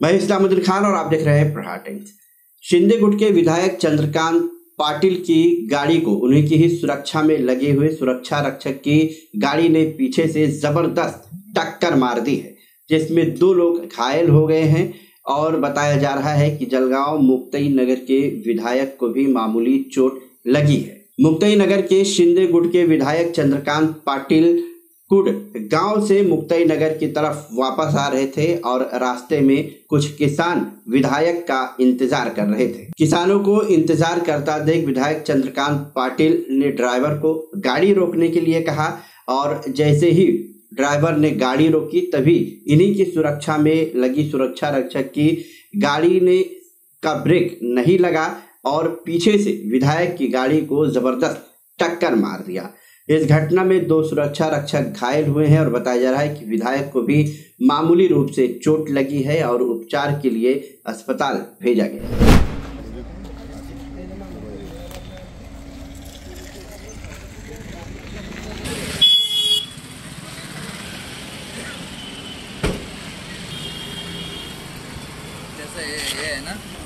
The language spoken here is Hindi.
मैं इस्लामुद्दीन खान और आप देख रहे हैं प्रहार टाइम्स शिंदे गुट के विधायक चंद्रकांत पाटिल की गाड़ी को, उन्हीं की ही सुरक्षा में लगे हुए सुरक्षा रक्षक की गाड़ी ने पीछे से ज़बरदस्त टक्कर मार दी है, जिसमें दो लोग घायल हो गए हैं और बताया जा रहा है कि जलगांव मुक्तई नगर के विधायक को भी मामूली चोट लगी है। मुक्तई नगर के शिंदे गुट के विधायक चंद्रकांत पाटिल कुड गाँव से मुक्तई नगर की तरफ़ वापस आ रहे थे और रास्ते में कुछ किसान विधायक का इंतज़ार कर रहे थे। किसानों को इंतज़ार करता देख विधायक चंद्रकांत पाटिल ने ड्राइवर को गाड़ी रोकने के लिए कहा और जैसे ही ड्राइवर ने गाड़ी रोकी तभी इन्हीं की सुरक्षा में लगी सुरक्षा रक्षक की गाड़ी ने का ब्रेक नहीं लगा और पीछे से विधायक की गाड़ी को ज़बरदस्त टक्कर मार दिया। इस घटना में दो सुरक्षा रक्षक घायल हुए हैं और बताया जा रहा है कि विधायक को भी मामूली रूप से चोट लगी है और उपचार के लिए अस्पताल भेजा गया ये है ना